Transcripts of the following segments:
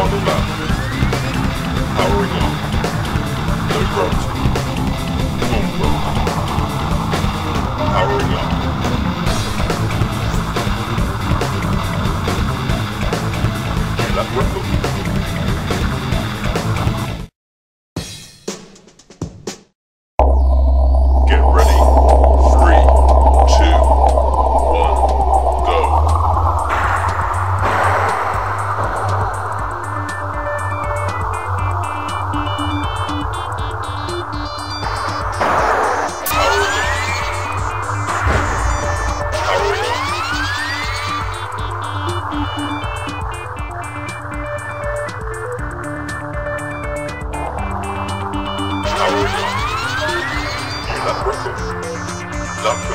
on the left. Powering on.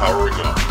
Powering up.